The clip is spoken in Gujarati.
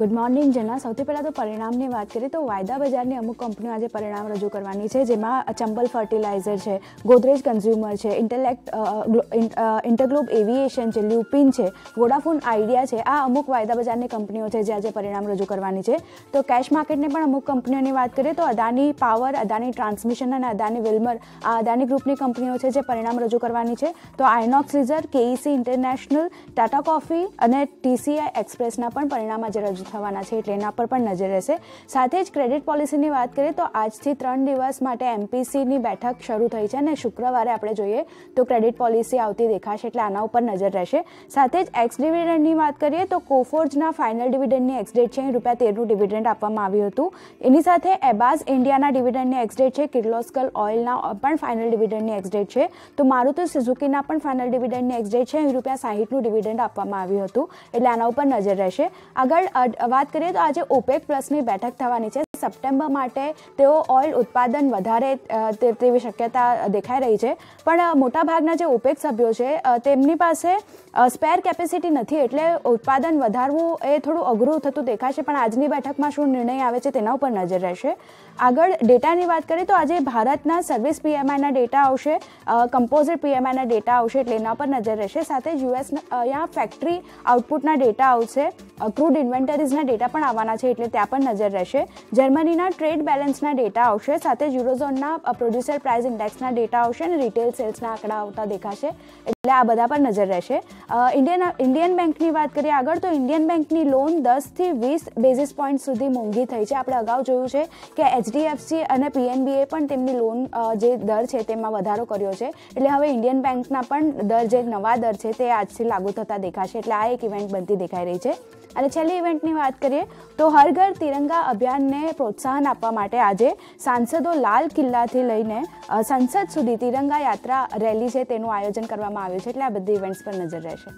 ગુડ મોર્નિંગ જેના સૌથી પહેલાં તો પરિણામની વાત કરીએ તો વાયદા બજારની અમુક કંપનીઓ આજે પરિણામ રજૂ કરવાની છે, જેમાં ચંબલ ફર્ટિલાઇઝર છે ગોદરેજ કન્ઝ્યુમર છે ઇન્ટેલેક્ટ ઇન્ટરગ્લોબ એવિએશન છે લ્યુપિન છે વોડાફોન આઈડિયા છે, આ અમુક વાયદા બજારની કંપનીઓ છે જે આજે પરિણામ રજૂ કરવાની છે. તો કેશ માર્કેટની પણ અમુક કંપનીઓની વાત કરીએ તો અદાની પાવર અદાની ટ્રાન્સમિશન અને અદાની વિલ્મર આ અદાની ગ્રુપની કંપનીઓ છે જે પરિણામ રજૂ કરવાની છે. તો આઇનોક્સ રિઝર કેઈસી ઇન્ટરનેશનલ ટાટા કોફી અને ટીસીઆઈ એક્સપ્રેસના પણ પરિણામ આજે રજૂ થવાના છે એટલે એના પર પણ નજર રહેશે. સાથે જ ક્રેડિટ પોલિસીની વાત કરીએ તો આજથી ત્રણ દિવસ માટે એમપીસીની બેઠક શરૂ થઈ છે અને શુક્રવારે આપણે જોઈએ તો ક્રેડિટ પોલિસી આવતી દેખાશે એટલે આના ઉપર નજર રહેશે. સાથે જ એક્સ ડિવિડન્ડની વાત કરીએ તો કોફોર્જના ફાઇનલ ડિવિડન્ડની એક્સડેટ છે, રૂપિયા તેરનું ડિવિડન્ડ આપવામાં આવ્યું હતું. એની સાથે એબાઝ ઇન્ડિયાના ડિવિડન્ડની એક્સડેટ છે કિર્લોસ્કર ઓઇલના પણ ફાઇનલ ડિવિડન્ડની એક્સડેટ છે. તો મારુતિ સુઝુકીના પણ ફાઇનલ ડિવિડન્ડની એક્સડેટ છે રૂપિયા સાહીઠનું ડિવિડન્ડ આપવામાં આવ્યું હતું. એટલે આના ઉપર નજર રહેશે. આગળ વાત કરીએ તો આજે ઓપેક પ્લસની બેઠક થવાની છે. સપ્ટેમ્બર માટે તેઓ ઓઇલ ઉત્પાદન વધારે તેવી શક્યતા દેખાઈ રહી છે. પણ મોટાભાગના જે ઓપેક સભ્યો છે તેમની પાસે સ્પેર કેપેસિટી નથી એટલે ઉત્પાદન વધારવું એ થોડું અઘરું થતું દેખાશે, પણ આજની બેઠકમાં શું નિર્ણય આવે છે તેના ઉપર નજર રહેશે. આગળ ડેટાની વાત કરીએ તો આજે ભારતના સર્વિસ પીએમઆઈના ડેટા આવશે કમ્પોઝિટ પીએમઆઈના ડેટા આવશે એટલે એના પર નજર રહેશે. સાથે યુએસ અહીંયા ફેક્ટરી આઉટપુટના ડેટા આવશે. ક્રૂડ ઇન્વેન્ટરીઝના ડેટા પણ આવવાના છે એટલે ત્યાં પણ નજર રહેશે. જર્મનીના ટ્રેડ બેલેન્સના ડેટા આવશે, સાથે જ યુરોઝોનના પ્રોડ્યુસર પ્રાઇસ ઇન્ડેક્સના ડેટા આવશે અને રિટેલ સેલ્સના આંકડા આવતા દેખાશે. એટલે આ બધા પર નજર રહેશે. ઇન્ડિયન ઇન્ડિયન બેંકની વાત કરીએ આગળ, તો ઇન્ડિયન બેંકની લોન દસથી વીસ બેઝિસ પોઈન્ટ સુધી મોંઘી થઈ છે. આપણે અગાઉ જોયું છે કે એચડીએફસી અને પીએનબીએ પણ તેમની લોન જે દર છે તેમાં વધારો કર્યો છે. એટલે હવે ઇન્ડિયન બેંકના પણ દર, જે નવા દર છે તે આજથી લાગુ થતા દેખાશે. એટલે આ એક ઇવેન્ટ બનતી દેખાઈ રહી છે. અને છેલ્લી ઇવેન્ટની વાત કરીએ તો હર ઘર તિરંગા અભિયાનને પ્રોત્સાહન આપવા માટે આજે સાંસદો લાલ કિલ્લાથી લઈને સંસદ સુધી તિરંગા યાત્રા રેલી છે તેનું આયોજન કરવામાં આવ્યું છે. એટલે આ બધી ઇવેન્ટ્સ પર નજર રહેશે.